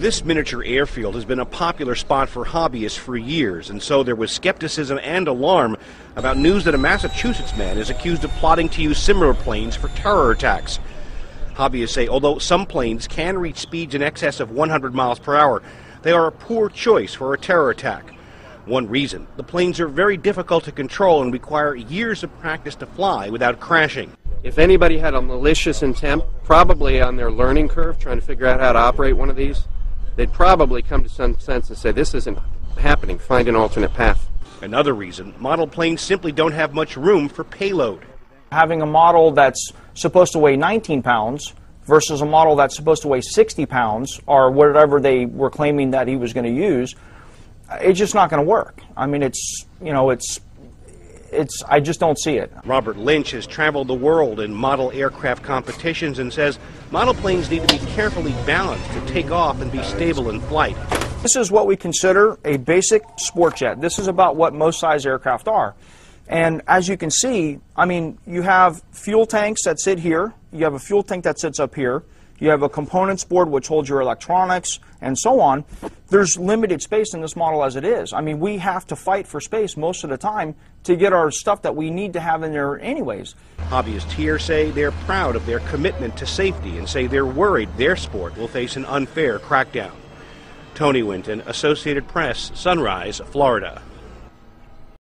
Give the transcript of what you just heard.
This miniature airfield has been a popular spot for hobbyists for years, and so there was skepticism and alarm about news that a Massachusetts man is accused of plotting to use similar planes for terror attacks. Hobbyists say although some planes can reach speeds in excess of 100 miles per hour, they are a poor choice for a terror attack. One reason, the planes are very difficult to control and require years of practice to fly without crashing. If anybody had a malicious intent, probably on their learning curve, trying to figure out how to operate one of these, they'd probably come to some sense and say, this isn't happening, find an alternate path. Another reason, model planes simply don't have much room for payload. Having a model that's supposed to weigh 19 pounds versus a model that's supposed to weigh 60 pounds or whatever they were claiming that he was going to use, it's just not going to work. I mean, it's, you know, it's it's I just don't see it. Robert Lynch has traveled the world in model aircraft competitions and says model planes need to be carefully balanced to take off and be stable in flight. This is what we consider a basic sport jet. This is about what most size aircraft are. And as you can see, I mean, you have fuel tanks that sit here, you have a fuel tank that sits up here, you have a components board which holds your electronics and so on. There's limited space in this model as it is. I mean, we have to fight for space most of the time to get our stuff that we need to have in there anyways. Hobbyists here say they're proud of their commitment to safety and say they're worried their sport will face an unfair crackdown. Tony Winton, Associated Press, Sunrise, Florida.